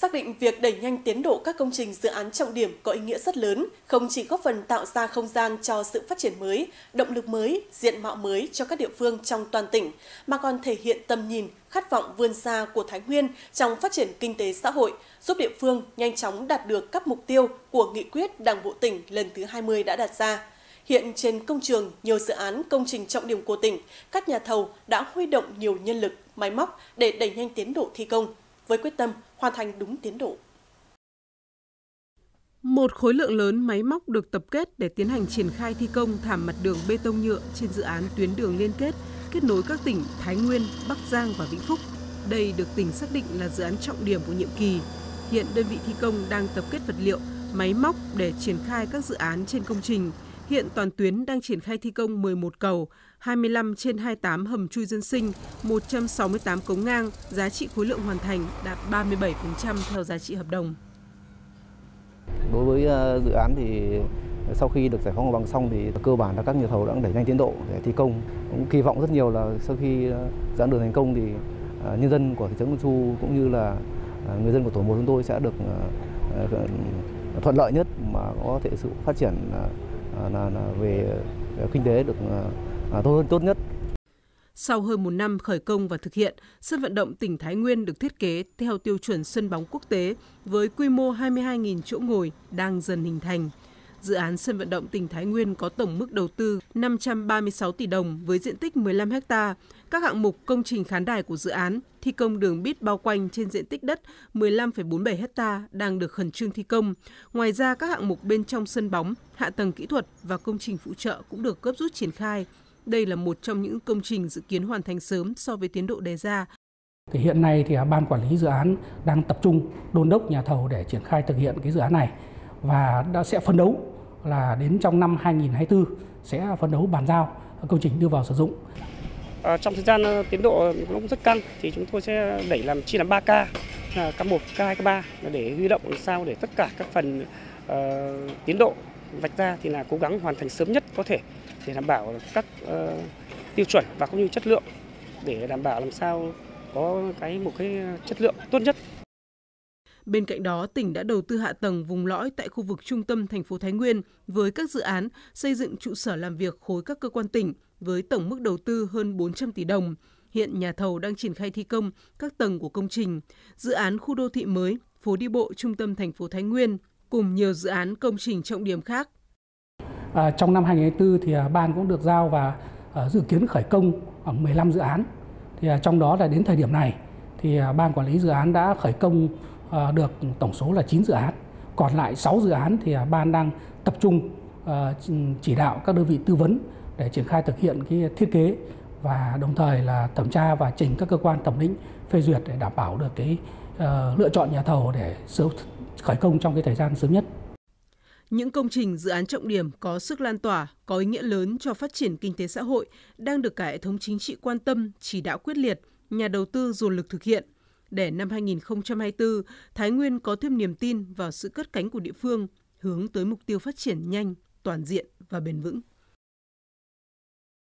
Xác định việc đẩy nhanh tiến độ các công trình dự án trọng điểm có ý nghĩa rất lớn, không chỉ góp phần tạo ra không gian cho sự phát triển mới, động lực mới, diện mạo mới cho các địa phương trong toàn tỉnh, mà còn thể hiện tầm nhìn, khát vọng vươn xa của Thái Nguyên trong phát triển kinh tế xã hội, giúp địa phương nhanh chóng đạt được các mục tiêu của nghị quyết Đảng bộ tỉnh lần thứ 20 đã đặt ra. Hiện trên công trường, nhiều dự án công trình trọng điểm của tỉnh, các nhà thầu đã huy động nhiều nhân lực, máy móc để đẩy nhanh tiến độ thi công, với quyết tâm hoàn thành đúng tiến độ. Một khối lượng lớn máy móc được tập kết để tiến hành triển khai thi công thảm mặt đường bê tông nhựa trên dự án tuyến đường liên kết kết nối các tỉnh Thái Nguyên, Bắc Giang và Vĩnh Phúc. Đây được tỉnh xác định là dự án trọng điểm của nhiệm kỳ. Hiện đơn vị thi công đang tập kết vật liệu, máy móc để triển khai các dự án trên công trình. Hiện toàn tuyến đang triển khai thi công 11 cầu, 25 trên 28 hầm chui dân sinh, 168 cống ngang, giá trị khối lượng hoàn thành đạt 37% theo giá trị hợp đồng. Đối với ờ, dự án thì sau khi được giải phóng mặt bằng xong thì cơ bản là các nhà thầu đã đẩy nhanh tiến độ để thi công. Cũng kỳ vọng rất nhiều là sau khi ờ, dự án được thành công thì ờ, nhân dân của thị trấn Quân Chu cũng như là người dân của tổ một chúng tôi sẽ được thuận lợi nhất mà có thể sự phát triển là về kinh tế được À, tốt hơn tốt nhất. Sau hơn một năm khởi công và thực hiện, sân vận động tỉnh Thái Nguyên được thiết kế theo tiêu chuẩn sân bóng quốc tế với quy mô 22.000 chỗ ngồi đang dần hình thành. Dự án sân vận động tỉnh Thái Nguyên có tổng mức đầu tư 536 tỷ đồng với diện tích 15 ha. Các hạng mục công trình khán đài của dự án thi công đường bít bao quanh trên diện tích đất 15,47 ha đang được khẩn trương thi công. Ngoài ra các hạng mục bên trong sân bóng, hạ tầng kỹ thuật và công trình phụ trợ cũng được cấp rút triển khai đây là một trong những công trình dự kiến hoàn thành sớm so với tiến độ đề ra. Thì hiện nay thì ban quản lý dự án đang tập trung đôn đốc nhà thầu để triển khai thực hiện cái dự án này và đã sẽ phấn đấu là đến trong năm 2024 sẽ phấn đấu bàn giao công trình đưa vào sử dụng. À, trong thời gian ờ, tiến độ nó cũng rất căng thì chúng tôi sẽ đẩy làm chia làm 3 k là K1, K2, K3 để huy động làm sao để tất cả các phần uh, tiến độ vạch ra thì là cố gắng hoàn thành sớm nhất có thể để đảm bảo các uh, tiêu chuẩn và cũng như chất lượng để đảm bảo làm sao có cái một cái chất lượng tốt nhất. Bên cạnh đó, tỉnh đã đầu tư hạ tầng vùng lõi tại khu vực trung tâm thành phố Thái Nguyên với các dự án xây dựng trụ sở làm việc khối các cơ quan tỉnh với tổng mức đầu tư hơn 400 tỷ đồng. Hiện nhà thầu đang triển khai thi công các tầng của công trình, dự án khu đô thị mới, phố đi bộ trung tâm thành phố Thái Nguyên cùng nhiều dự án công trình trọng điểm khác À, trong năm 2024 thì à, ban cũng được giao và à, dự kiến khởi công khoảng 15 dự án. Thì à, trong đó là đến thời điểm này thì à, ban quản lý dự án đã khởi công à, được tổng số là 9 dự án. Còn lại 6 dự án thì à, ban đang tập trung à, chỉ đạo các đơn vị tư vấn để triển khai thực hiện cái thiết kế và đồng thời là thẩm tra và trình các cơ quan thẩm định phê duyệt để đảm bảo được cái uh, lựa chọn nhà thầu để sớm khởi công trong cái thời gian sớm nhất. Những công trình dự án trọng điểm có sức lan tỏa, có ý nghĩa lớn cho phát triển kinh tế xã hội đang được cả hệ thống chính trị quan tâm, chỉ đạo quyết liệt, nhà đầu tư dồn lực thực hiện. Để năm 2024, Thái Nguyên có thêm niềm tin vào sự cất cánh của địa phương, hướng tới mục tiêu phát triển nhanh, toàn diện và bền vững.